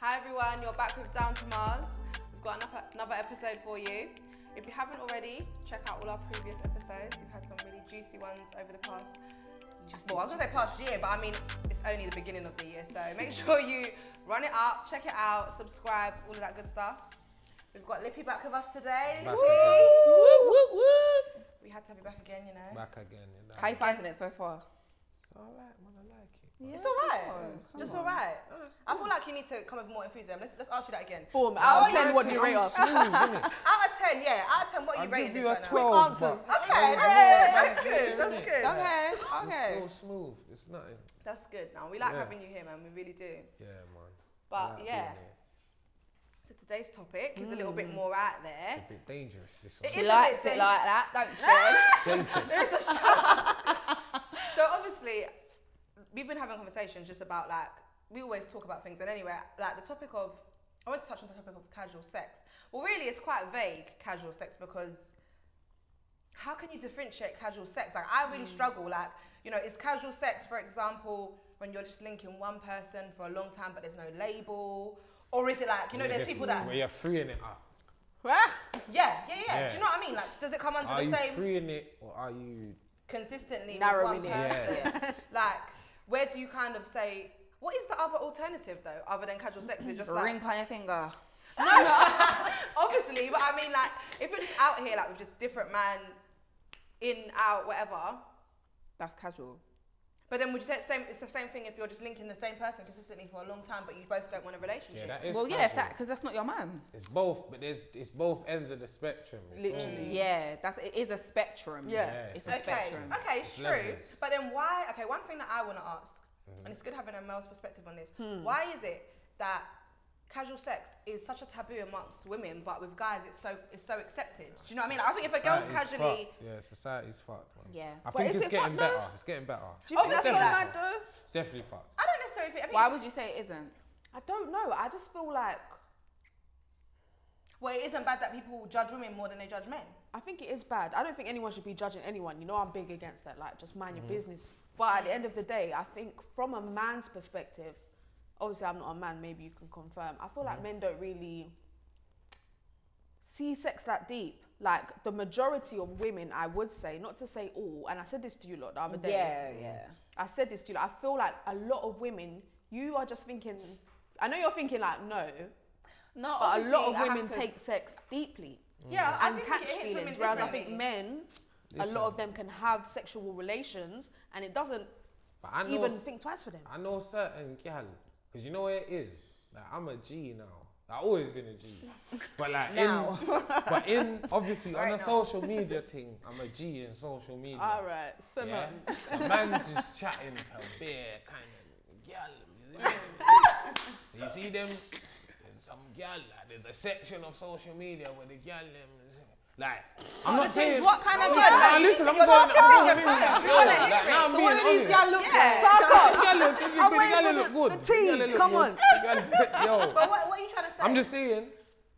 Hi everyone, you're back with Down to Mars. We've got another, another episode for you. If you haven't already, check out all our previous episodes. We've had some really juicy ones over the past. Well, I was gonna say past year, but I mean it's only the beginning of the year, so make sure you run it up, check it out, subscribe, all of that good stuff. We've got Lippy back with us today. Back Woo, woo, woo. We had to have you back again, you know. Back again. You know. How you finding it so far? It's alright, man. I like it. It's alright. Come Just on. alright. I oh, feel like you need to come with more enthusiasm. Let's, let's ask you that again. Boom. Oh, Out of 10, what do you I'm rate us? Smooth. Out of 10, yeah. Out of 10, what are I'll you rating give this you a right now? 12. answers. Okay, Yeah, that's good. That's good. That's good. Okay, It's okay. so smooth. It's nothing. That's good. Now we like Yeah. having you here, man. We really do. Yeah, man. But like yeah, so today's topic is a little bit mm. more out there. It's a bit dangerous. This It one. is She a likes bit it like that, don't she? Dangerous. There's a shot. so obviously, we've been having conversations just about like we always talk about things, and anyway, like the topic of I want to touch on the topic of casual sex. Well, really, it's quite vague casual sex because how can you differentiate casual sex? Like I really struggle. Like you know, is casual sex, for example, when you're just linking one person for a long time, but there's no label, or is it like you know, Where there's people that Where you're freeing it up. Ah, yeah, yeah, yeah. Yeah. Do you know what I mean? Like, does it come under Are the same? Are you freeing it or are you. consistently Narrowing with it. person. Yeah. like, where do you kind of say what is the other alternative though, other than casual sex? Is it just like Ring on your finger. No, obviously, but I mean like if you're just out here like with just different man in, out, whatever. That's casual. But then would you say it's, same, it's the same thing if you're just linking the same person consistently for a long time, but you both don't want a relationship? Yeah, relationship? that is. Well, yeah, if that because that's not your man. It's both, but there's it's both ends of the spectrum. Literally. Yeah, that's it is a spectrum. Yeah. Yeah. it's a okay, spectrum. okay, it's It's true. levels. But then why? Okay, one thing that I want to ask, Mm-hmm. and it's good having a male's perspective on this. Hmm. Why is it that casual sex is such a taboo amongst women, but with guys it's so it's so accepted? Do you know what I mean? Like, I think if a girl's Society's casually, fucked. Yeah, society's fucked, man. Yeah. I think it's it getting fucked though? better. It's getting better. do you Oh, think that's it's so so mad though? It's definitely fucked. I don't necessarily think. I think Why would you say it isn't? I don't know. I just feel like well, it isn't bad that people judge women more than they judge men. I think it is bad. I don't think anyone should be judging anyone. You know, I'm big against that. Like, just mind your mm-hmm. business. But at the end of the day, I think from a man's perspective, obviously I'm not a man. Maybe you can confirm. I feel like mm. men don't really see sex that deep. Like the majority of women, I would say, not to say all, and I said this to you lot the other day. Yeah, yeah. I said this to you. Like, I feel like a lot of women, you are just thinking. I know you're thinking like no, No, but a lot of women to- take sex deeply Yeah, I and think catch it hits feelings. women Whereas I think men, a lot of them can have sexual relations and it doesn't But I know even think twice for them. I know certain gal, because you know what it is? Like, I'm a G now. I've always been a G. But like, Now. in, but in, obviously, on Right a now. social media thing, I'm a G in social media. All right, so Yeah? man. So man just chatting to bare kind of gal. You see them? There's some gal, like, there's a section of social media where the gal them, like, I'm not saying. what kind of gal? nah, listen, I'm going, talking I'm your being time. honest. You Yo, wanna like, hear now it. I'm So being what do these honest. gal look like? Talk up. The gal look- the I'm waiting for the- The the tea. Come on. Yo. But what, what are you trying to say? I'm just saying,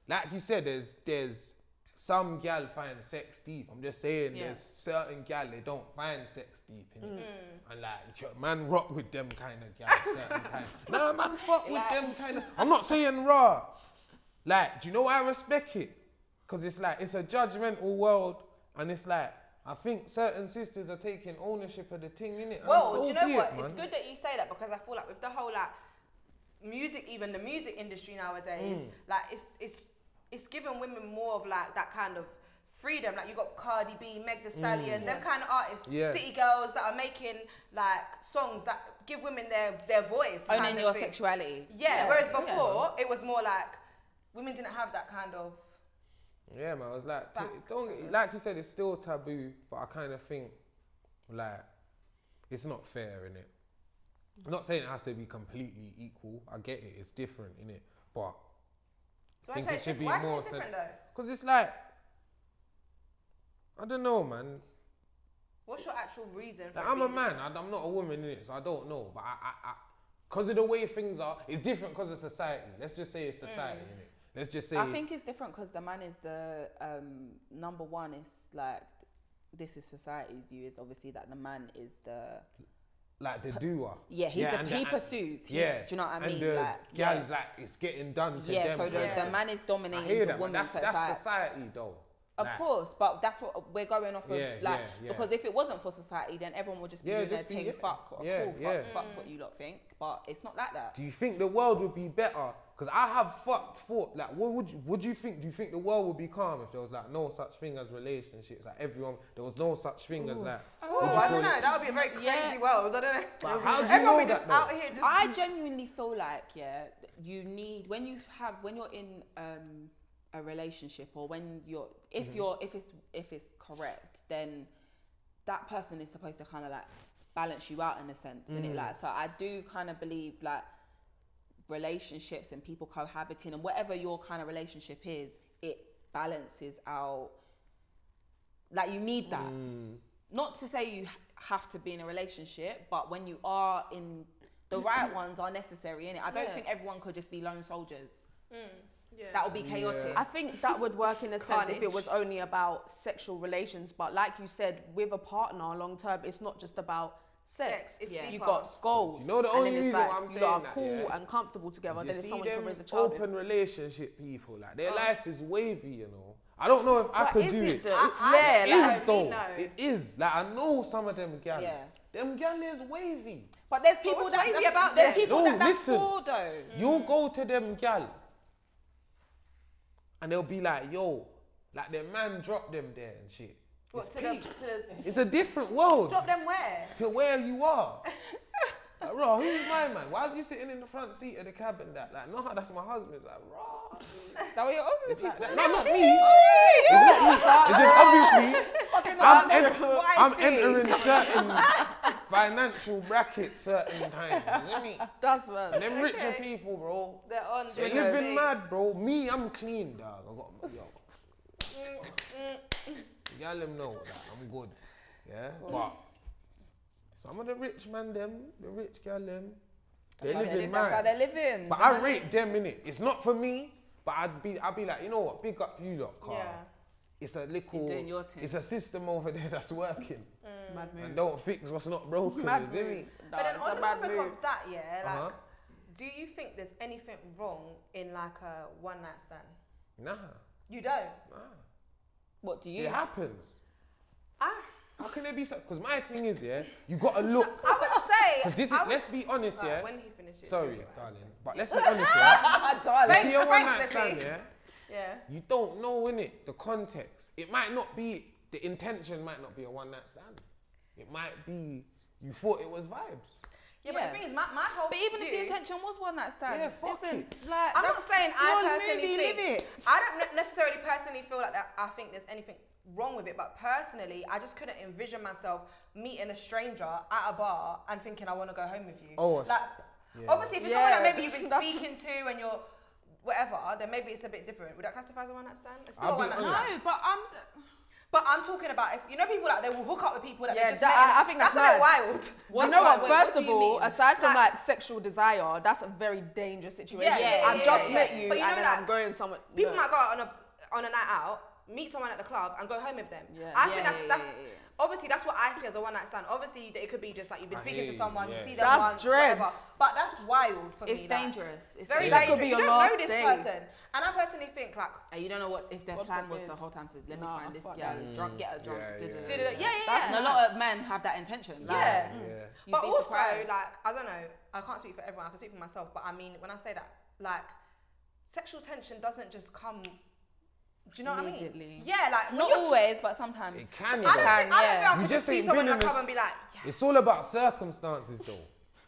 like you said, there's there's some gal find sex deep. I'm just saying Yeah. there's certain gal they don't find sex deep in it. Mm. And like man rock with them kind of gal certain kind. Nah man fuck with Like- them kind of I'm not saying raw. Like, do you know why I respect it? Cause it's like it's a judgmental world and it's like I think certain sisters are taking ownership of the thing, innit? And Well, so do you know what? It, it's good that you say that because I feel like with the whole like music, even the music industry nowadays, Mm. like it's it's it's giving women more of like that kind of freedom. Like you got Cardi B, Meg Thee Stallion, them kind of artists, Mm. Yeah. city girls that are making like songs that give women their their voice. kind Owning your thing. sexuality. Yeah, Whereas before it was more like women didn't have that kind of. Yeah, man. I was like, Back. t- don't like you said, it's still taboo, but I kind of think like it's not fair in it. I'm not saying it has to be completely equal. I get it; it's different in it, but So I think it should be why more it's different though? because it's like I don't know, man. What's your actual reason? For Like, I'm a man. I, I'm not a woman in it, so I don't know. But I, I, I because of the way things are, it's different because of society. Let's just say it's society, Mm. innit? Let's just say. I think it's different because the man is the um, number one. It's like this is society's view is obviously that the man is the like the doer. Yeah, he's the he and- pursues. He- yeah, do you know what I And mean? the Like, yeah. gals like it's getting done to yeah, them. so the, Yeah. the man is I dominating hear the that, but woman. that's so that's like- society though. Of Like, course, but that's what we're going off of. Yeah, like, yeah, yeah. because if it wasn't for society, then everyone would just be Yeah, doing their just be- thing. yeah. Fuck, Yeah, cool, yeah. fuck, fuck what you lot think. But it's not like that. Do you think the world would be better? Because I have fucked thought. Like, what would you, what do you think? Do you think the world would be calm if there was like no such thing as relationships? Like everyone, there was no such thing as that. Oh, I don't know. That would be a very crazy Yeah. world. I don't know. But how do you Everyone know be just that, though? out here just. I genuinely feel like yeah, you need when you have when you're in um, a relationship or when you're if Mm-hmm. you're if it's if it's correct, then that person is supposed to kind of like balance you out in a sense, and Mm. it like so I do kind of believe like relationships and people cohabiting and whatever your kind of relationship is, it balances out. Like you need that Mm. not to say you have to be in a relationship, but when you are in the right ones are necessary in it. I don't Yeah. think everyone could just be lone soldiers. yeah. That would be chaotic. Yeah. I think that would work in a sense if it was only about sexual relations. But like you said, with a partner long term, it's not just about sex. Sex, it's Yeah. deeper. You got goals. You know the only then it's reason like why I'm you saying lot are that, cool yeah? and comfortable together. You Then it's someone you can raise a child with. open relationship people, like their Oh. life is wavy, you know. I don't know if I could do it it. though? I- I- yeah, It like, is though. no. It is. Like I know some of them gal. Yeah. Them gal is wavy. But there's people what's that wavy that's- about there's them? people No, that that's listen. for though. You'll go to them gal, and they'll be like, "Yo, like their man dropped them there and shit." What, It's to the, to the, It's a different world drop them where? to where you are. Like, bro, who's my man? Why is you sitting in the front seat of the cab and that? Like, no, that's my husband. Like, raw. That way you're obviously like saying. No, not me. It's not me. It's just obviously I'm, en- I'm entering certain financial brackets certain times. Know me? That's man. Them richer people, bro. They're on They the living mad, bro. Me, I'm clean, dog. I got yo. Mm, mm. Y'all them know that I'm good. Yeah, but some of the rich man, them, the rich girl, them, they That's how living live- That's how mad. they're living. But I rate them in it. It's not for me, but I'd be, I'd be like, you know what? Big up you lot, car. Yeah. It's a little, doing your thing. it's a system over there that's working, Mad move. and don't fix what's not broken. Mad you see me? move. But Nah, then on the mad topic move. of that, yeah, like, Uh-huh. do you think there's anything wrong in like a one night stand? Nah, You don't. nah. What do you? It happens. I, How can it be so? Because my thing is, yeah, you gotta look. I would say. Because this is, would let's be honest, Right, yeah. When he finishes. Sorry, darling, but let's be honest, yeah. Darling. Thanks, a one night stand, yeah. Yeah. You don't know in it the context. It might not be the intention. Might not be a one night stand. It might be you thought it was vibes. Yeah, but the thing is, my, my whole But even if the intention was one night stand, Yeah, fuck listen, it. like I'm not saying I personally movie, think. it. I don't necessarily personally feel like that. I think there's anything wrong with it, but personally, I just couldn't envision myself meeting a stranger at a bar and thinking I want to go home with you. Oh, like yeah. obviously, if it's someone that maybe you've been speaking to and you're whatever, then maybe it's a bit different. Would that classify as a one night stand? It's still I'll a one be night honest. stand. No, but I'm. But I'm talking about if you know people like they will hook up with people that Yeah, they just that- met. I- I think that's a bit mad. wild. you know what? First what of all, aside from Like- like sexual desire, that's a very dangerous situation. Yeah, yeah, I've yeah, just yeah, met you But you and know then that I'm going somewhere. People no. might go out on a on a night out, meet someone at the club, and go home with them. Yeah. I think that's that's. Obviously that's what I see as a one night stand. Obviously, it could be just like you've been I speaking to someone, you yeah. see them That's once, dread. whatever. But that's wild for It's me. like, dangerous. It's very Yeah. dangerous. That could be you don't know this day. person, and I personally think like. And you don't know what if their God plan was the whole time to let me find this fuck girl that. drunk, mm, get her drunk. Yeah, da, da, yeah, Yeah, yeah, yeah. That's yeah. and a lot of men have that intention. Like, Yeah. Yeah. but also, surprised. like, I don't know, I can't speak for everyone, I can speak for myself, but I mean, when I say that, like, sexual tension doesn't just come, do you know what I mean? Yeah, like, not always, but sometimes. It can, I don't, know. think, I don't think I yeah. could You just just see someone in been a in club and be like, yeah. It's all about circumstances though.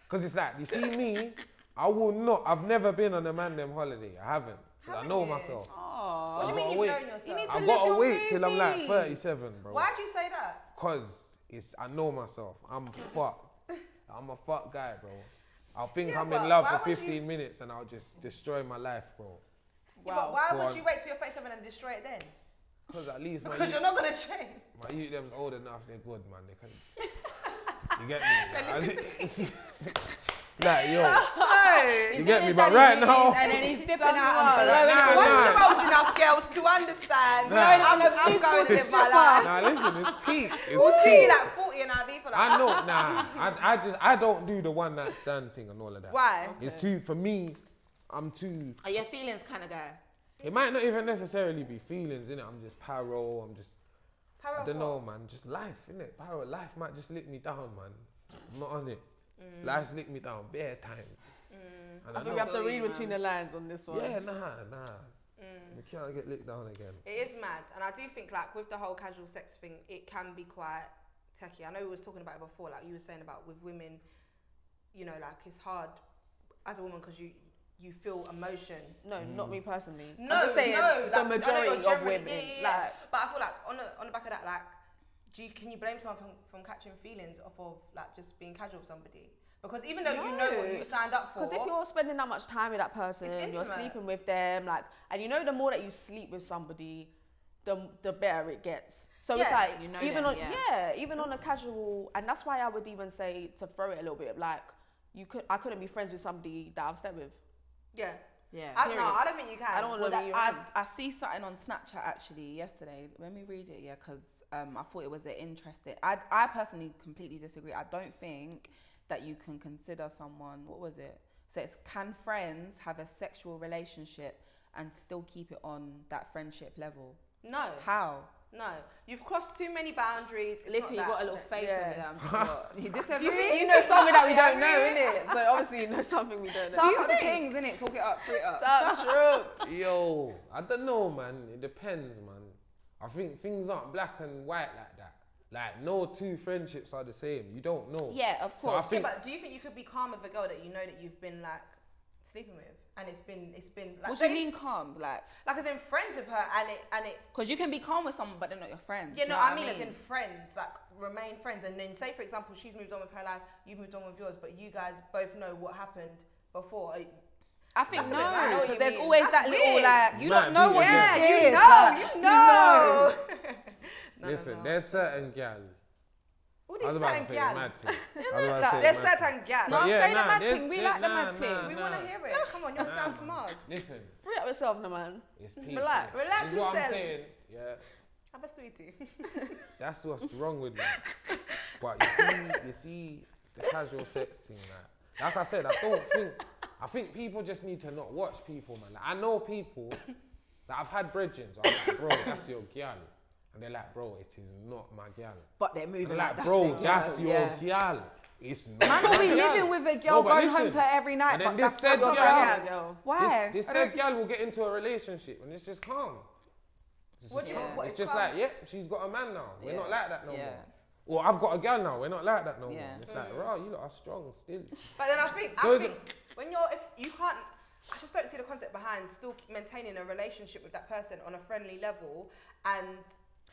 Because it's like, you see me, I will not, I've never been on a man them holiday. I haven't. 'Cause I Haven't know you? myself. Aw. What do you I've mean gotta you've wait. known yourself? You need to I've got to your wait till I'm like 37, bro. Why'd you say that? Cause it's I know myself. I'm fucked. I'm a fuck guy, bro. I'll think Yeah, I'm in love for 15 you- minutes and I'll just destroy my life, bro. Yeah, Wow. but why Go would on. you wait till you're 37 and destroy it then? Cause at least my Because youth, you're not gonna change. my youth them's old enough. They're good, man. They can. You get me? Like, yo, No. you get me? But right now, and then he's dipping out and work. blowing Nah, Once nah. you're old enough, girls, to understand, Nah. I'm, Going on a I'm big going to live my life. nah, listen, it's peak. It's We'll peak. see you like 40 and I'll be for like, I know, nah. I, I just, I don't do the one night stand thing and all of that. Why? It's too, for me, I'm too, Are your feelings kind of guy? it might not even necessarily be feelings, innit? I'm just pyro, I'm just, Power I don't what? know, man. Just life, innit? Pyro, life might just lick me down, man. I'm not on it. Mm. Life's lick me down bare time. And I I think we have to read between man. the lines on this one. yeah, nah, nah. Mm. We can't get licked down again. It is mad, and I do think like with the whole casual sex thing, it can be quite techie. I know we was talking about it before, like you were saying about with women, you know, like it's hard as a woman because you you feel emotion. No, not me mm. personally. No, I'm saying no, like, I know the you're majority of women. yeah, yeah, yeah. Like, But I feel like on the on the back of that, like, do you, can you blame someone from, from catching feelings off of like just being casual with somebody? Because even though you know what you signed up for, Because if you're spending that much time with that person, It's you're sleeping with them, like, and you know, the more that you sleep with somebody, the the better it gets. So it's like You know even them, on yeah. even on a casual, and that's why I would even say to throw it a little bit like you could I couldn't be friends with somebody that I've slept with. Yeah, Yeah. I, no, I don't think you can. I don't want Well, to that, I. I see something on Snapchat actually yesterday. Let me read it, yeah, because um, I thought it was interesting. I, I personally completely disagree. I don't think that you can consider someone. What was it? So it's can friends have a sexual relationship and still keep it on that friendship level? No, How? No, you've crossed too many boundaries. It's Lippy, you that. got a little face Yeah. over there. I'm thinking, what? You disagree? Do you think you know something that we don't know, really? innit? So obviously you know something we don't know. Talk up the things, innit? Talk it up, free it up. That's true. Yo, I don't know, man. It depends, man. I think things aren't black and white like that. Like, no two friendships are the same. You don't know. Yeah, of course. So I course. Yeah, think but do you think you could be calm with a girl that you know that you've been like sleeping with, and it's been it's been like what do you mean calm? Like, like as in friends with her, and it and it because you can be calm with someone, but they're not your friends. Yeah, Do no, you know I what mean, as in friends, like remain friends. And then say, for example, she's moved on with her life, you moved on with yours, but you guys both know what happened before. I think That's a no. I know because there's mean. always That's that little weird. like you Might don't know what yeah. you you did. know, you know. No, no, listen, no. there's certain gal. All I these was about to certain say gal. mad thing. I was about There's mad certain gal. No, But yeah, say the nah, mad thing. We there's- like the nah, mad thing. We want to hear it. Come on, you're Nah, down to Mars. Listen, Free up yourself, no man. it's peak. Relax. innit? Relax This is what I'm yourself. saying. Yeah, Have a sweetie. that's what's wrong with me. But you see, you see the casual sex thing. Like, like I said, I don't think. I think people just need to not watch people, man. Like, I know people that I've had bridgings. I'm like, bro, that's your gal, and they're like, bro, it is not my gal. But they're moving they're like like, that's bro, their that's girl, your yeah. gal. It's not. Man my will be gal. living with a girl, No, but going home to her every night, and then but this that's said not girl- your Yeah, girl. Why? This, this I said don't- gal will get into a relationship and it's just calm. It's, just, do you- calm. what it's is just calm? like, yeah, she's got a man now. We're Yeah. not like that no Yeah. more. Or I've got a gal now. We're not like that no Yeah. more. It's like, rah, you lot are strong still. But then I think, I Those- think when you're, if you can't, I just don't see the concept behind still maintaining a relationship with that person on a friendly level. And do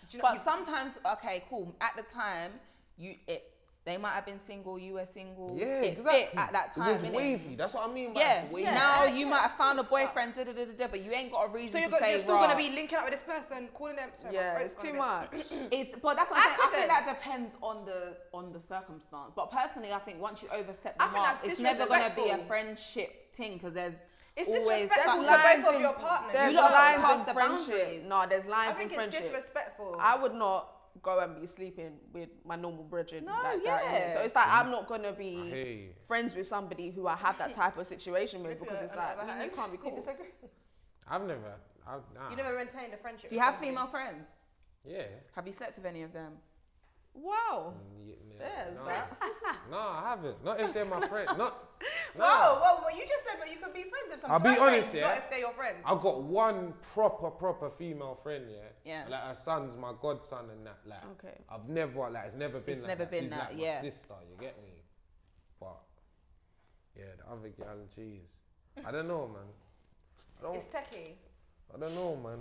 you know, But you- sometimes, okay, cool. At the time, you it they might have been single, you were single. Yeah, it exactly. fit at that It time. was innit? wavy. That's what I mean by Yeah, it's wavy. Yeah. now you yeah, might have found a boyfriend, da, da, da, da, da, but you ain't got a reason so you're, to go- say you're still "Rah." gonna be linking up with this person, calling them. Sorry, my Yeah, throat's too much. It, but that's what I I'm saying. I couldn't. think that depends on the on the circumstance. But personally, I think once you overstep the I think mark, that's it's never gonna be a friendship thing because there's It's always disrespectful something to like- both of your partners. There's You lot lines pass in the friendship. boundaries. No, there's I lines in think it's friendship. disrespectful. I would not go and be sleeping with my normal brethren No, like that. innit? yeah. So it's like I'm not gonna be friends with somebody who I have that type of situation with because it's like On the other you, you can't be cool. disagree. I've never. I've, nah. You never maintained a friendship. Do you have somebody. female friends? Yeah. Have you slept with any of them? Wow. Mm, yeah, There's no. that. No, I haven't. Not if they're my friend. Not. No. whoa, whoa! You just said, but you could be friends with I'll be honest, yeah. Not if they're your friends. I've got one proper, proper female friend, yeah. Yeah. Like her son's my godson and that. Like, Okay. I've never, like, it's never been It's like never that. been She's that, like yeah. my sister, you get me? But, yeah, the other gal, jeez. I don't know, man. I don't, It's techie. I don't know, man.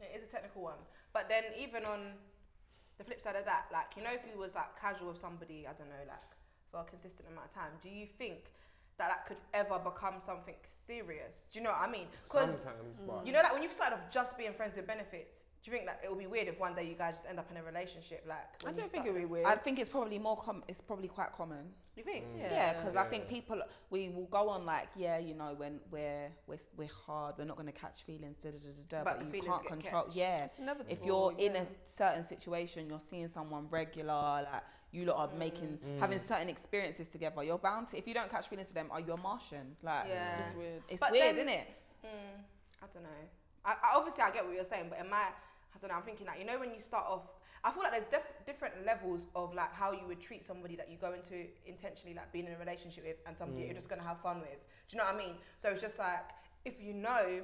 It is a technical one. But then even on the flip side of that, like you know, if you was like casual with somebody, I don't know, like for a consistent amount of time, do you think that that could ever become something serious? Do you know what I mean? Because Sometimes, but you know, like when you've started off just being friends with benefits, do Do you think that it will be weird if one day you guys just end up in a relationship? Like, I don't think it'd be weird. I think it's probably more com- it's probably quite common. You think? Mm. Yeah. Yeah, because I Yeah. think people we will go on like, yeah, you know, when we're we're, we're hard, we're not going to catch feelings, da da da da da. But But, you can't control. catched. Yeah, It's inevitable. if you're in a certain situation, you're seeing someone regular, like you lot are making having certain experiences together. You're bound to. If you don't catch feelings for them, are you a Martian? Like, Yeah. It's weird. it's But weird, then- isn't it? Mm, I don't know. I, I obviously I get what you're saying, but in my I don't know. I'm thinking like you know when you start off, I feel like there's def- different levels of like how you would treat somebody that you go into intentionally like being in a relationship with, and somebody you're just gonna have fun with. Do you know what I mean? So it's just like if you know.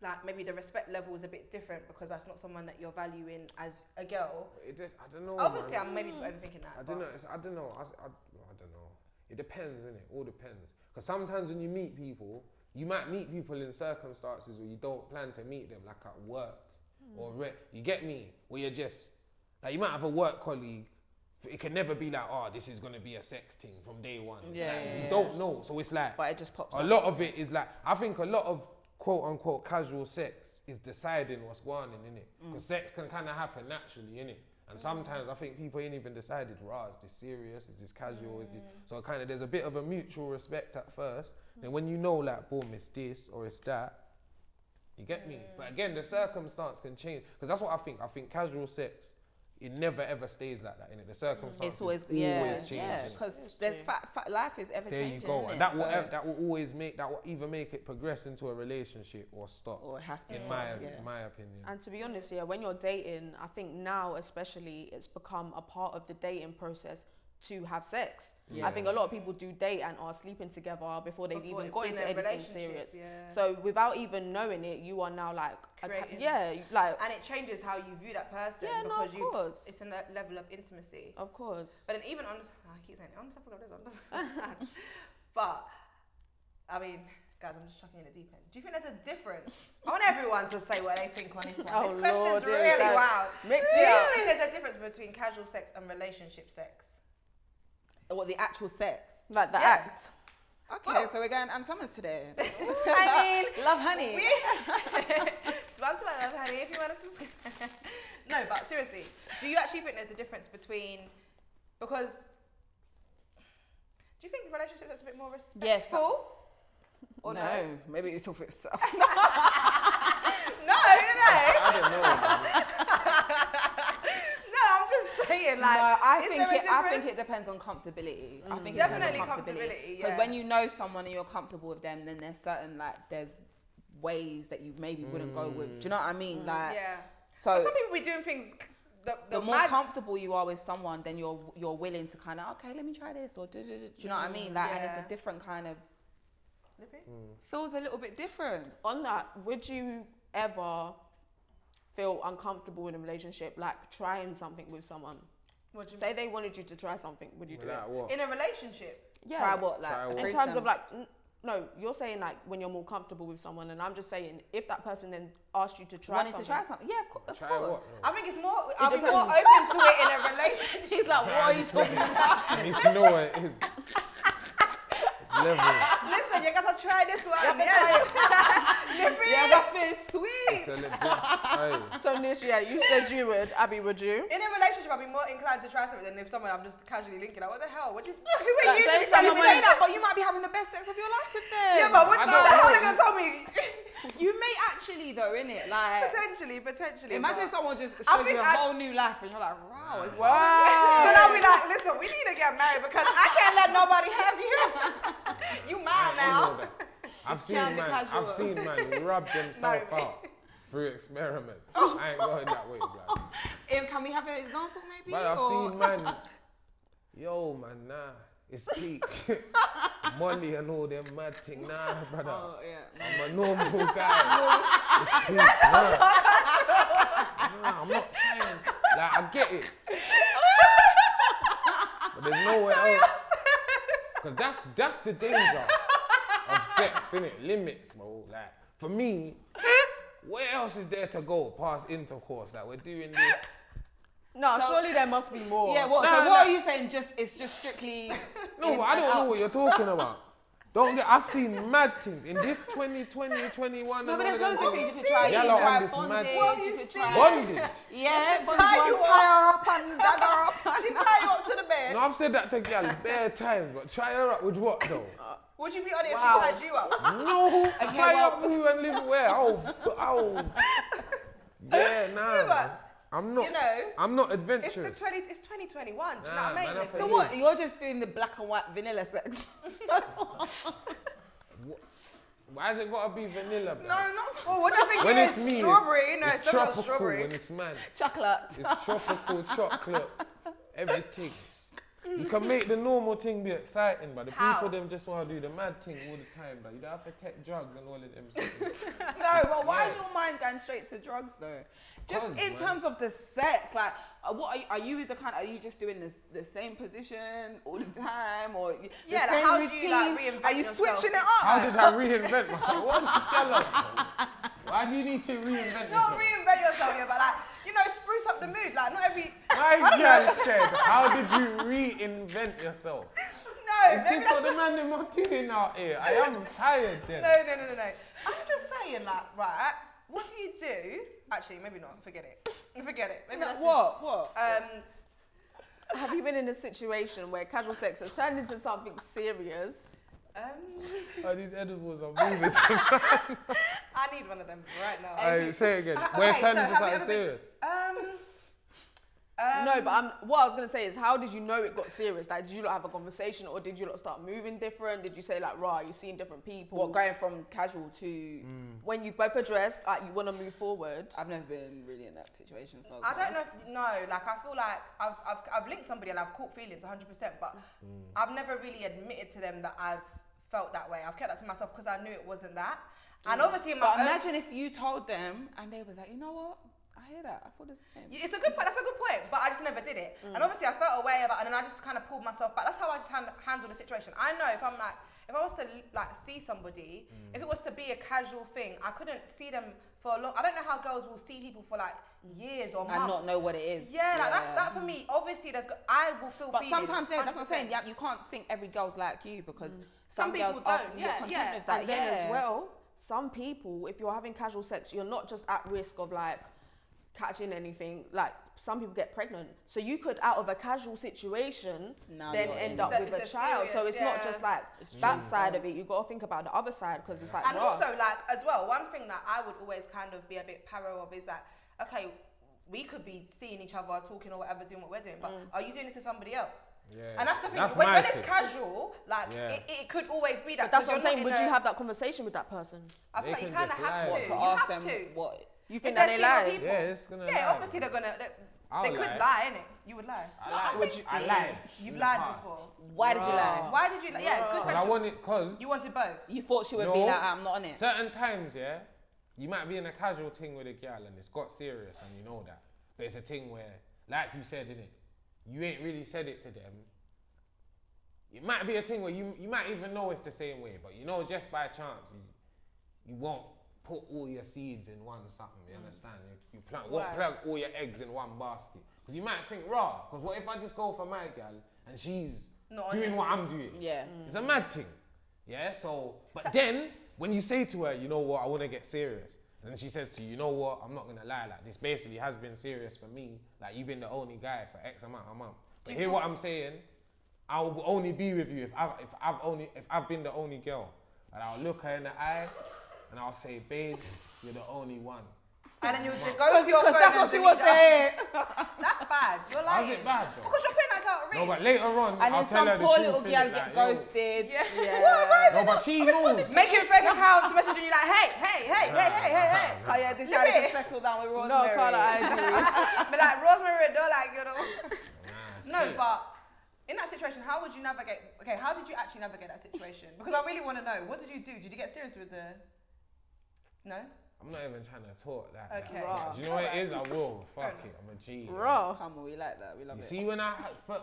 Like maybe the respect level is a bit different because that's not someone that you're valuing as a girl. It just, I don't know. Obviously, man. I'm maybe just hmm. overthinking that. I don't know. It's, I don't know. I, s- I, I don't know. It depends, innit? All depends. Because sometimes when you meet people, you might meet people in circumstances where you don't plan to meet them, like at work hmm. or re- you get me, where you're just like you might have a work colleague. It can never be like, oh, this is gonna be a sex thing from day one. Yeah, like, yeah, you yeah. don't know, so it's like But it just pops a up. lot of it is like I think a lot of quote unquote casual sex is deciding what's going on in it because mm. sex can kind of happen naturally in it and mm. sometimes I think people ain't even decided rah is this serious? Is this casual? Is this mm. so kind of there's a bit of a mutual respect at first. Then when you know like boom it's this or it's that you get me? But again the circumstance can change. Because that's what I think. I think casual sex it never ever stays like that in it the circumstances It's always, always yeah, change yeah, because It's there's fa- fa- life is ever there changing. you go. And that will So- ev- that will always make that will either make it progress into a relationship or stop. or it has to in stop, my yeah. in my opinion. And to be honest, yeah, when you're dating, I think now especially it's become a part of the dating process to have sex. I think a lot of people do date and are sleeping together before they've Before even got into a anything serious. yeah. So without even knowing it, you are now like, a yeah, like and it changes how you view that person Yeah, no, because of you course. it's a le- level of intimacy. of course. But then even on, I keep saying it, on the topic of this, on but I mean, guys, I'm just chucking in the deep end. Do you think there's a difference? I want everyone to say what they think on this one. Oh, this question's Lord, really wild. Mix Do you think there's a difference between casual sex and relationship sex? What the actual sex? Like the Yeah. act. Okay, Well- so we're going Ann Summers today. I mean, Lovehoney. we sponsored by Lovehoney. If you want to subscribe. no, but seriously, do you actually think there's a difference between because? Do you think relationships is a bit more respectful? Yes. Or no? no, maybe it's all for itself. No, no, no. I don't know. man. No, I'm just saying, like, no, I is think there a it. I think it depends on comfortability. I mm. think Definitely it depends on comfortability. comfortability, Because yeah. when you know someone and you're comfortable with them, then there's certain like there's ways that you maybe wouldn't go with. Do you know what I mean? Mm. Like Yeah. so. But some people be doing things. The, the, the more mad- comfortable you are with someone, then you're you're willing to kind of okay, let me try this or do, do, do, do you know what I mean? Mm, like, and it's a different kind of Lippy? feels a little bit different. On that, would you ever feel uncomfortable in a relationship, like trying something with someone? What do you Say they wanted you to try something, would you do it? What? In a relationship. Yeah. Try what like Try what? in terms of like n- no you're saying like when you're more comfortable with someone and i'm just saying if that person then asked you to try wanting something to try something. Yeah, of, co- of Try course. what? I think it's more. I'll be more open to it in a relationship. He's like, what are you talking about? I need to know what it is. It's level. Listen, you gotta try this one. Yes. Lippy. yeah, that feels sweet. It's a legit. Hey. so nish yeah you said you would abby would you In a relationship, I'd be more inclined to try something than if someone I'm just casually linking. Like, what the hell? What you? Who are Like, you? say to someone say when- that? but you might be having the best sex of your life with them. Yeah, but what I the hell are they gonna tell me? you may actually though, innit? Like, potentially, potentially. imagine but- someone just I shows you think a I'd- whole new life, and you're like, wow, it's wow Then I'll be like, listen, we need to get married because I can't let nobody have you. you I mad now? I've seen man. casual. I've seen man rub themselves Marry me. out through experiments. I ain't going that way, blood. Um, Can we have an example, maybe? But I've or- seen man. Yo, man, nah. It's peak. Money and all them mad thing. Nah, brother. Oh, yeah. I'm a normal guy. it's peak. Nah. nah, I'm not trying. Like, I get it. but there's nowhere else. Because that's, that's the danger of sex, innit? Limits, bro. Like, for me, where else is there to go past intercourse? Like, we're doing this. No So- surely there must be more Yeah, what, Nah, so nah. what are you saying? Just It's just strictly. No, I don't know what you're talking about. Don't get. I've seen mad things in this 2020, 21. No, but all there's of loads them of things you things. could try. You Y'all could try on this mad- bondage. What have you you could try. Bondage. Yeah, Tie you up. tie her up and dagger her up. She tie you up to the bed. No, I've said that to girl bare times, but try her up with what though? Would you be on it Wow. if she tied you up? No, Okay, try well- up with you and live where? Oh, oh. Yeah, nah. Yeah, but, man. I'm not. you know, I'm not adventurous. It's the 20. It's 2021. Do you know what I mean? I So feel what? You're just doing the black and white vanilla sex. That's what. Why has it got to be vanilla? No, man? not Well, oh, what do you think When it's me, strawberry? it's, no, it's it's not tropical strawberry. when it's man. chocolate. It's tropical chocolate, everything. You can make the normal thing be exciting, but the How? people them just want to do the mad thing all the time. But you don't have to take drugs and all of them. things. No, but why is Yeah. your mind going straight to drugs though? Just 'Cause, in man. terms of the sex, like, uh, what are you, are you the kind? Are you just doing this the same position all the time, or y- the Yeah, like, same how do routine? you, like, reinvent are you yourself? switching it up? How did I reinvent myself? What is this girl on? Why do you need to reinvent Not yourself? reinvent yourself, yeah, but like, you know, spruce up the mood. Like, not every. My I don't know. girl said, how did you reinvent yourself? No, Is maybe this that's what the man them are doing out here? I am tired then. No, no, no, no, no. I'm just saying, like, right, what do you do? Actually, maybe not. Forget it. Forget it. Maybe No, let's what? What? Um, Have you been in a situation where casual sex has turned into something serious? um, Oh, these edibles are moving. I need one of them right now. Hey, say it again. Uh, We're okay, turning so to something ever been- serious. Um, um, no, but I'm, what I was gonna say is, how did you know it got serious? Like, did you not have a conversation, or did you not start moving different? Did you say like, "Right, you're seeing different people"? What going from casual to? Mm. when you both addressed, like, you want to move forward? I've never been really in that situation, so I don't know. If, no, like I feel like I've, I've I've linked somebody and I've caught feelings 100, percent but Mm. I've never really admitted to them that I've felt that way. I've kept that to myself because I knew it wasn't that. And obviously, in my But own- imagine if you told them and they was like, you know what? I hear that. I thought the same. It's a good point. That's a good point. But I just never did it. Mm. And obviously, I felt away way about, and then I just kind of pulled myself back. That's how I just hand, handle the situation. I know if I'm like, if I was to like see somebody, Mm. if it was to be a casual thing, I couldn't see them for a long. I don't know how girls will see people for like years or months and not know what it is. Yeah, like that's that for me. Obviously, there's. I will feel. But sometimes yeah, that's what I'm saying. Yeah, you can't think every girl's like you because Some some, girls people are don't. you're Yeah, content yeah. with that. and then as well, some people, if you're having casual sex, you're not just at risk of like catching anything. Like some people get pregnant, so you could out of a casual situation Now then end up It's with a it's a child. so serious- it's not just like that side of it. You got to think about the other side because it's like And raw. also, like as well, one thing that I would always kind of be a bit paro of is that okay, we could be seeing each other, talking or whatever, doing what we're doing, but Mm. are you doing this to somebody else? Yeah. And that's the thing. That's when when it's thing. casual, like Yeah. it, it could always be that. but that's 'cause what I'm saying. Would in you have that conversation with that person? I They feel like you can kind of have to. to you ask have them to. what You think they're that they lie? people- Yeah, it's gonna Yeah, lie, obviously they're gonna. They, they could lie. lie, innit? You would lie. I No, lied. Would you, I lied. You've in lied before. why did you lie? Why did you lie? Yeah, good Because I question. want it, cause You wanted both. You thought she would be like, I'm not on it. certain times, yeah, you might be in a casual thing with a girl and it's got serious and you know that. But it's a thing where, like you said, innit, you ain't really said it to them. It might be a thing where you you might even know it's the same way, but you know just by chance you you won't put all your seeds in one something. You understand? You, you plant, won't Right. plug all your eggs in one basket because you might think raw. Because what if I just go for my girl and she's Not doing what I'm doing? Yeah. It's a mad thing. Yeah, so, but then when you say to her, you know what, I want to get serious, and then she says to you, you know what, I'm not going to lie, like this basically has been serious for me. Like you've been the only guy for X amount of months. But hear what I'm saying? I will only be with you if I've, if I've only, if I've been the only girl. And I'll look her in the eye and I'll say, babe, you're the only one. And then you would go to your phone Because that's and what she delete was saying. That's bad. You're lying. How's it bad though? Because you're putting that girl at risk. No, but later on, And I'll then tell some her the poor little girl get yo. ghosted. Yeah. Yeah. No, but she knows. Making fake accounts, messaging you like, hey, hey, hey, hey, hey, hey, hey. Oh yeah, decided Live to it. settle down with Rosemary. No, Carla, I agree. But like Rosemary, don't like you know. No, but in that situation, how would you navigate? Okay, how did you actually navigate that situation? Because I really want to know. What did you do? Did you get serious with the? No. I'm not even trying to talk like that. Okay. Raw. Do you know what it is? I will. Fuck enough. it. I'm a G. yeah. Raw. Come on, we like that. We love You it. see, when I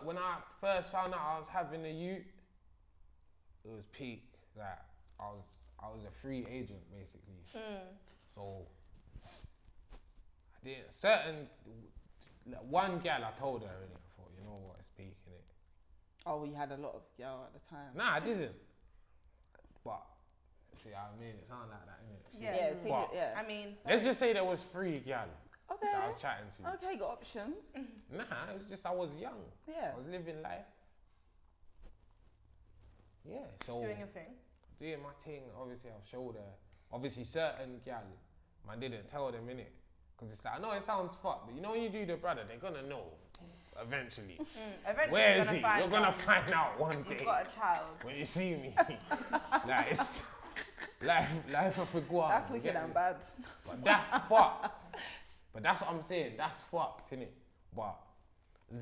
when I first found out I was having a U, it was peak. Like I was I was a free agent basically. Hmm. So I didn't certain like, one gal I told her and I thought, you know what, it's peak in it. Oh, we had a lot of girl at the time. Nah, I didn't. But see, what I mean, it sounds like that, innit? Yeah. Yeah, see, But- yeah. I mean, Let's just say there was three gal Okay. that I was chatting to. Okay, got options. Nah, it was just I was young. Yeah. I was living life. Yeah, so doing your thing. doing my thing. Obviously, I've showed her. Obviously, certain gal, man didn't tell them in it, cause it's like I know it sounds fucked, but you know when you do the brother, they're gonna know eventually. Mm, eventually, Where is you're is gonna he? Find You're gonna out. find out one day You've got a child. when you see me. like it's life, life of a guan. That's wicked and bad. But that's fucked. But that's what I'm saying. That's fucked, innit? But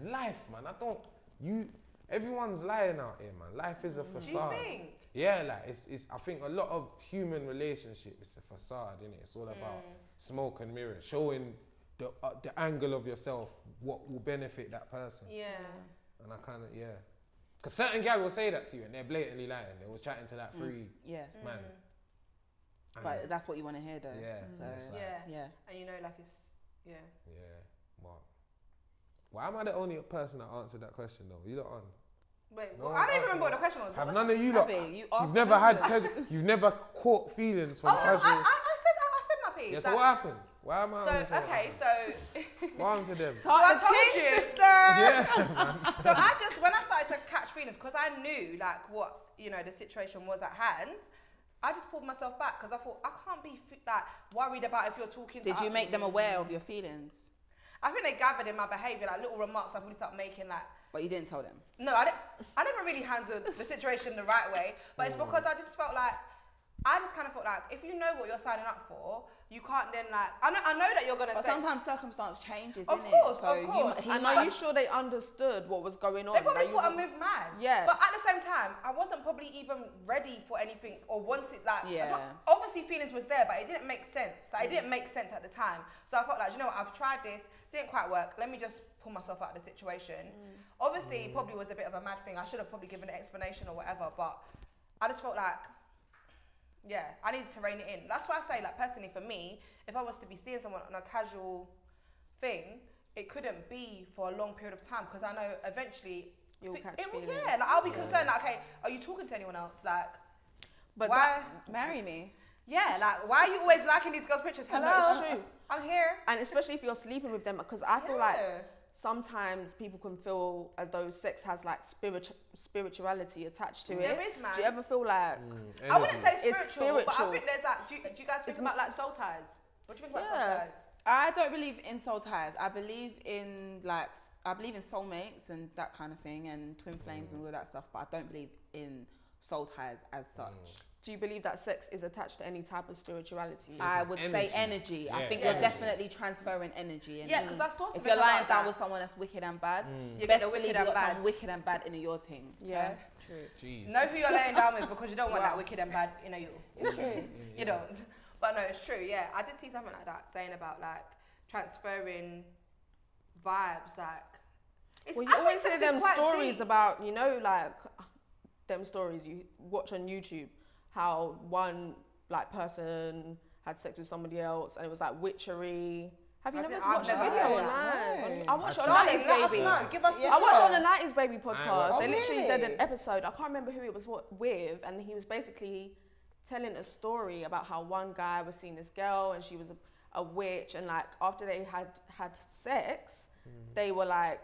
life, man. I don't. You. Everyone's lying out here, man. Life is a Do you facade. think? Yeah, like it's, it's. I think a lot of human relationship is a facade, innit? It's all about smoke and mirrors, showing the uh, the angle of yourself, what will benefit that person. Yeah. And I kind of yeah. Cause certain gal will say that to you, and they're blatantly lying. They was chatting to that free Yeah. man. Mm. But that's what you want to hear, though. yeah, So, like- Yeah. yeah. And you know, like it's yeah. Yeah. What? Why am I the only person that answered that question though? You lot on? Wait, No, well, I don't even remember what the question was. Have none of you lot? Abby, you You've never the had casual, you've never caught feelings from Oh, I, I, casuals. I said I, I said my piece. yeah, so like- what happened? Why am I so okay, so What happened to them? So I told you. sister. yeah. so I just when I started to catch feelings because I knew like what you know the situation was at hand. I just pulled myself back because I thought I can't be like worried about if you're talking. to Did you make them aware of your feelings? I think they gathered in my behaviour, like little remarks I probably started making, like But you didn't tell them. no, I didn't. I never really handled the situation the right way, but it's mm. because I just felt like I just kind of felt like if you know what you're signing up for, you can't then like I know I know that you're gonna But say. sometimes circumstance changes, Of course, so of course. You, And are you sure they understood what was going on? They probably thought I moved mad. Yeah. But at the same time, I wasn't probably even ready for anything or wanted like. Yeah. well- Obviously, feelings was there, but it didn't make sense. Like, it didn't mm. make sense at the time. So I felt like, you know what? I've tried this, didn't quite work. Let me just pull myself out of the situation. Mm. Obviously, it mm. probably was a bit of a mad thing. I should have probably given an explanation or whatever. But I just felt like. Yeah, I needed to rein it in. That's why I say, like, personally, for me, if I was to be seeing someone on a casual thing, it couldn't be for a long period of time because I know eventually You'll catch it feelings. Yeah, like I'll be concerned. Like, okay, are you talking to anyone else? Like, But why? marry me. yeah, like why are you always liking these girls' pictures? No, Hello, it's true. I'm here. and especially if you're sleeping with them, because I feel like Yeah. Sometimes people can feel as though sex has like spiritu- spirituality attached to it. There is, man. Do you ever feel like mm, I wouldn't say It's spiritual, but I think there's like. Do you, do you guys think It's about like soul ties? What do you think about Yeah. soul ties? I don't believe in soul ties. I believe in like I believe in soulmates and that kind of thing and twin flames and mm. all that stuff. But I don't believe in soul ties as such. Mm. Do you believe that sex is attached to any type of spirituality? I it's would say energy. energy. I think energy. you're definitely transferring energy. And Yeah, because I saw something if you're lying down that. with someone that's wicked and bad, mm. You're best getting wicked believe and you got bad. wicked and bad in your team. Yeah. True. Jeez. Know who you're laying down with because you don't want Wow. that wicked and bad in a you. It's true. You don't. But no, it's true. Yeah, I did see something like that saying about like transferring vibes. Like, it's, Well, you think always sex hear them stories deep. about, you know, like them stories you watch on YouTube, how one like person had sex with somebody else and it was like witchery. Have you I never didn't- watched a never video heard online? I watched it on I've 90s Baby. Give us the I watched truth. on the 90s Baby podcast. watched They it. literally did an episode. I can't remember who it was what, with, and he was basically telling a story about how one guy was seeing this girl and she was a, a witch, and like after they had had sex, Mm. they were like,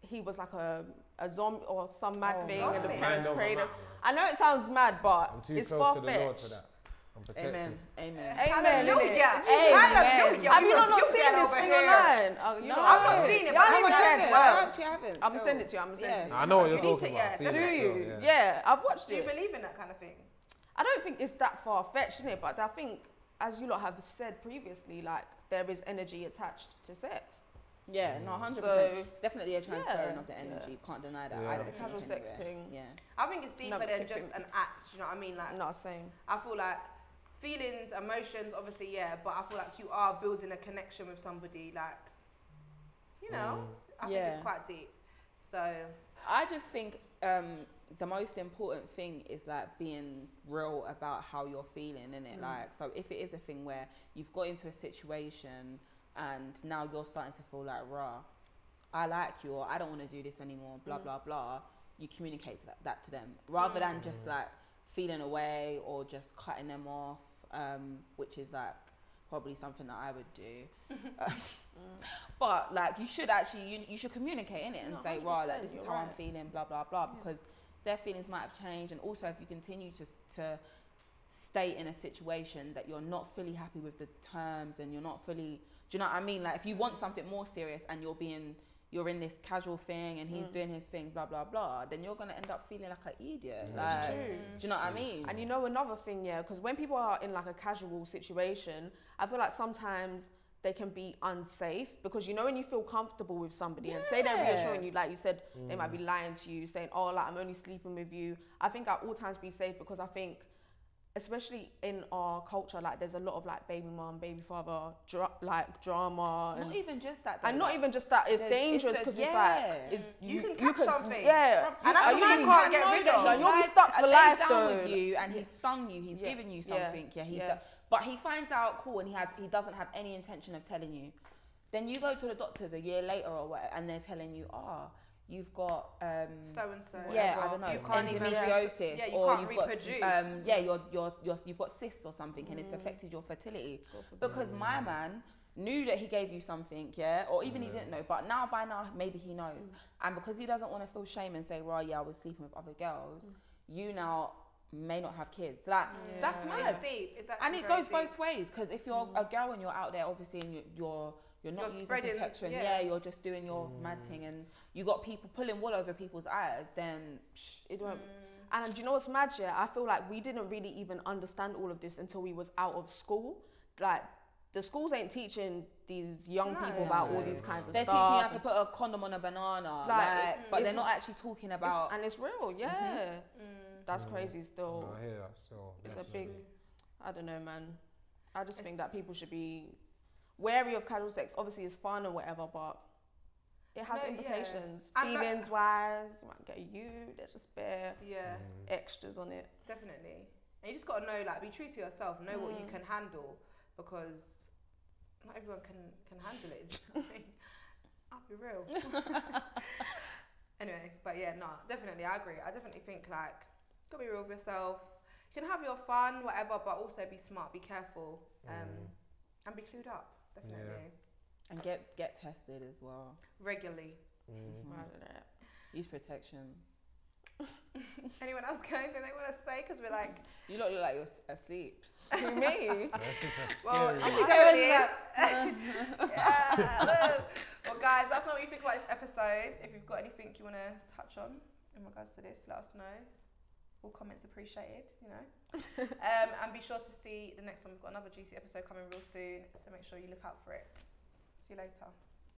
he was like a a zombie or some mad Oh, thing, and the zombie. prince Kind of a prayed. him. I know it sounds mad, but it's close far to the Lord for fetched. that. Amen. Amen. Amen. innit? Hallelujah. Amen. Hallelujah. Have you You- not, not seen this thing here. online? Oh, No, I've not seen it, Y'all but need I to haven't. catch I well. actually haven't. I'm gonna send it to you. I'm gonna send Yeah. it to you. I know what You you're need talking about. yeah, Do you? show, Yeah. I've watched it. Do you it. believe in that kind of thing? I don't think it's that far fetched, it? But I think, as you lot have said previously, like there is energy attached to sex. Yeah, mm. no, hundred So- percent. It's definitely a transferring Yeah, of the yeah. energy. Can't deny that. Yeah. I don't The casual sex anyway. thing. Yeah. I think it's deeper but than just an act. You know what I mean? Like, Not same. I feel like feelings, emotions, obviously, yeah, but I feel like you are building a connection with somebody. Like, you know, mm. I think it's quite deep. So, I just think um, the most important thing is like being real about how you're feeling, in it. Mm. Like, so if it is a thing where you've got into a situation and now you're starting to feel like, rah, I like you, or I don't want to do this anymore, blah blah blah. You communicate that, that to them rather than just like feeling away or just cutting them off, um, which is like probably something that I would do. Um, but like you should actually you, you should communicate in it and say, right, like this is how I'm feeling, blah blah blah, Yeah. because their feelings might have changed, and also if you continue to to stay in a situation that you're not fully happy with the terms and you're not fully do you know what I mean? Like if you want something more serious and you're being you're in this casual thing and he's Mm. doing his thing, blah blah blah, then you're gonna end up feeling like an idiot. Yeah, like, that's true. do you know what I mean? And you know another thing, yeah, because when people are in like a casual situation, I feel like sometimes they can be unsafe because you know when you feel comfortable with somebody and say they're Yeah. reassuring you, like you said, they might be lying to you, saying, "Oh, like I'm only sleeping with you." I think at all times be safe because I think, especially in our culture, like there's a lot of like baby mom, baby father, dra- like drama, and, not even just that. and not even just that. It's dangerous because it's yeah. like it's, You can catch something. Yeah, And that's what you man can't get rid of. Like, you'll be stuck for life, down though. with you and he's stung you. He's Yeah. given you something. Yeah, Yeah. done- but he finds out cool and he has he doesn't have any intention of telling you. Then you go to the doctors a year later or what, and they're telling you, ah, you've got um, So and so. yeah, I don't know, You can't even- endometriosis, Yeah, you or can't you've got um, yeah, you're, you're, you're, you've got cysts or something, and it's mm. affected your fertility. Because my mm. man knew that he gave you something, yeah, or even he mm. didn't know, but now by now maybe he knows, and because he doesn't want to feel shame and say, well, yeah, I was sleeping with other girls, you now may not have kids. Like that's Yeah. mad. It's deep. It's And it goes deep. both ways because if you're a girl and you're out there, obviously, and you're you're, you're not You're using spreading- protection, yeah. yeah. you're just doing your mad mm. thing, and you got people pulling wool over people's eyes, then psh, It won't. Mm. And um, do you know what's mad? Yeah, I feel like we didn't really even understand all of this until we was out of school. Like the schools ain't teaching these young No. people about all these kinds of stuff. they're teaching you how to put a condom on a banana, Like, like, but they're not actually talking It's- about. and it's real, yeah. Mm-hmm. Mm. That's crazy. Still, No, I hear that. So it's a big. I don't know, man. I just think that people should be wary of casual sex. Obviously, it's fun or whatever, but it has No, implications. And that- Feelings wise, you might get you. There's just bare Yeah, extras on it. definitely. And you just gotta know, like, be true to yourself. Know what you Mm. can handle because not everyone can can handle it. do you know what I mean? I'll be real. anyway, but yeah, no, definitely, I agree. I definitely think like gotta be real with yourself. You can have your fun, whatever, but also be smart, be careful, um, and be clued up. Definitely, and get get tested as well. regularly. Mm. I. Use protection. Anyone else got anything they want to say? Because we're like, You look like you're asleep. Who me? well, Scary. I I think think it I is. yeah. Well, well, guys, let us know what you think about this episode. If you've got anything you want to touch on in regards to this, let us know. All comments appreciated, you know. um, and be sure to see the next one. We've got another juicy episode coming real soon, so make sure you look out for it. See you later.